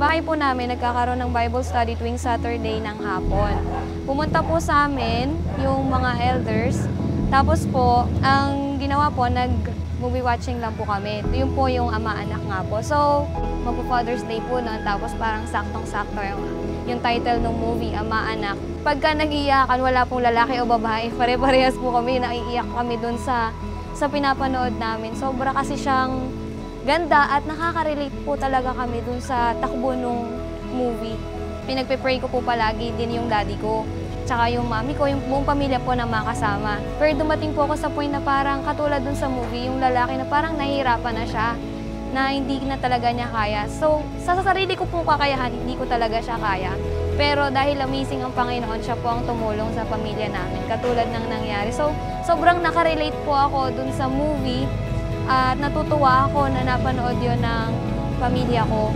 bahay po namin nagkakaroon ng Bible study tuwing Saturday ng hapon. Pumunta po sa amin yung mga elders. Tapos po, ang ginawa po, nag movie watching lang po kami. Yun po yung ama-anak nga po. So, magpo-Father's Day po noon. Tapos parang saktong-sakto yung, yung title ng movie, Ama-anak. Pagka nag-iiyakan, wala pong lalaki o babae. Pare-parehas po kami, naiiyak kami dun sa, sa pinapanood namin. Sobra kasi siyang ganda at nakaka-relate po talaga kami dun sa takbo nung movie. Pinagpe-pray ko po palagi din yung daddy ko. Tsaka yung mami ko, yung buong pamilya po na makasama. Pero dumating po ako sa point na parang katulad dun sa movie, yung lalaki na parang nahihirapan na siya na hindi na talaga niya kaya. So, sa sarili ko pong kakayahan, hindi ko talaga siya kaya. Pero dahil amazing ang Panginoon, siya po ang tumulong sa pamilya namin, katulad ng nangyari. So, sobrang nakarelate po ako dun sa movie at natutuwa ako na napanood yon ng pamilya ko.